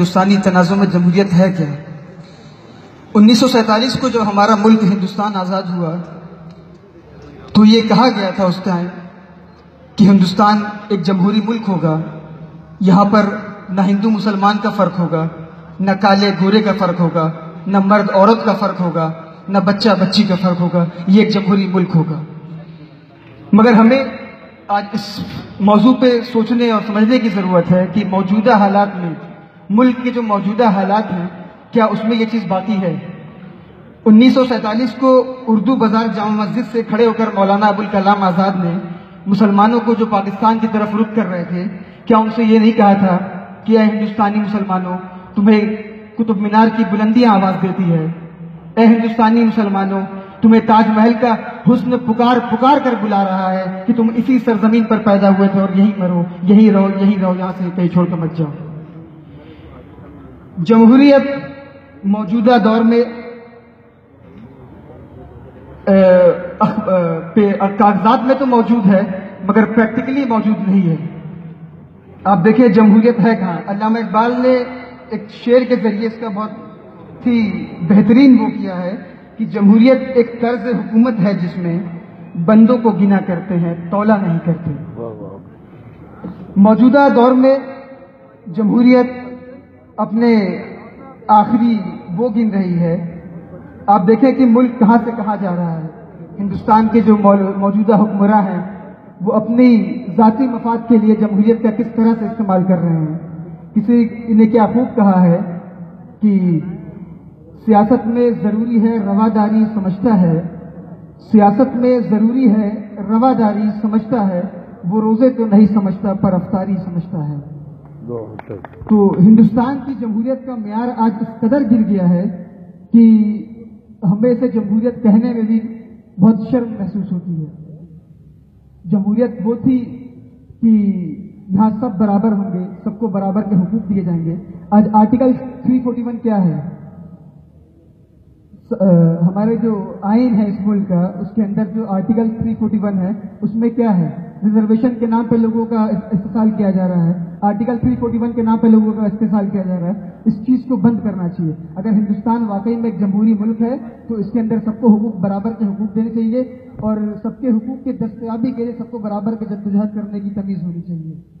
ہندوستانی تنازع میں جمہوریت ہے کیا؟ انیس سو سینتالیس کو جب ہمارا ملک ہندوستان آزاد ہوا، تو یہ کہا گیا تھا اس ٹائم کہ ہندوستان ایک جمہوری ملک ہوگا، یہاں پر نہ ہندو مسلمان کا فرق ہوگا، نہ کالے گورے کا فرق ہوگا، نہ مرد عورت کا فرق ہوگا، نہ بچہ بچی کا فرق ہوگا، یہ ایک جمہوری ملک ہوگا۔ مگر ہمیں آج اس موضوع پہ سوچنے اور سمجھنے کی ضرورت ہے کہ موجودہ حالات میں ملک کے جو موجودہ حالات ہیں، کیا اس میں یہ چیز باقی ہے؟ انیس سو سینتالیس کو اردو بازار جامع مسجد سے کھڑے ہو کر مولانا ابوالکلام آزاد نے مسلمانوں کو جو پاکستان کی طرف رخ کر رہے تھے، کیا ان سے یہ نہیں کہا تھا کہ اے ہندوستانی مسلمانوں، تمہیں قطب مینار کی بلندیاں آواز دیتی ہے؟ اے ہندوستانی مسلمانوں، تمہیں تاج محل کا حسن پکار پکار کر بلا رہا ہے کہ تم اسی سرزمین پر پیدا ہوئے تھے اور یہیں مرو، یہیں رہو یہیں رہو، یہاں سے کہیں چھوڑ کر مت جاؤ۔ جمہوریت موجودہ دور میں کاغذات میں تو موجود ہے مگر پریکٹیکلی موجود نہیں ہے۔ آپ دیکھیں جمہوریت ہے کہاں۔ علامہ اقبال نے ایک شعر کے ذریعے اس کا بہت ہی بہترین وہ کیا ہے کہ جمہوریت ایک طرز حکومت ہے جس میں بندوں کو گنا کرتے ہیں تولا نہیں کرتے۔ موجودہ دور میں جمہوریت اپنے آخری وہ گن رہی ہے۔ آپ دیکھیں کہ ملک کہاں سے کہاں جا رہا ہے۔ ہندوستان کے جو موجودہ حکمراں ہیں، وہ اپنی ذاتی مفاد کے لیے جمہوریت کا کس طرح سے استعمال کر رہے ہیں۔ کسی نے کیا خوب کہا ہے کہ سیاست میں ضروری ہے رواداری سمجھتا ہے۔ سیاست میں ضروری ہے رواداری سمجھتا ہے۔ وہ روزے تو نہیں سمجھتا، پر افطاری سمجھتا ہے۔ تو ہندوستان کی جمہوریت کا معیار آج اس قدر گر گیا ہے کہ ہمیں سے جمہوریت کہنے میں بھی بہت شرم محسوس ہوتی ہے۔ جمہوریت وہ تھی کہ یہاں سب برابر ہوں گے، سب کو برابر کے حقوق دیے جائیں گے۔ آج آرٹیکل 341 کیا ہے؟ ہمارے جو آئین ہے اس ملک کا، اس کے اندر جو آرٹیکل 341 ہے، اس میں کیا ہے؟ ریزرویشن کے نام پہ لوگوں کا استحصال کیا جا رہا ہے۔ آرٹیکل 341 کے نام پہ لوگوں کا استحصال کیا جا رہا ہے۔ اس چیز کو بند کرنا چاہیے۔ اگر ہندوستان واقعی میں ایک جمہوری ملک ہے، تو اس کے اندر سب کو حقوق برابر کے حقوق دینے چاہیے اور سب کے حقوق کے دستیابی کے لیے سب کو برابر کے جدوجہد کرنے کی تمیز ہونی چاہیے۔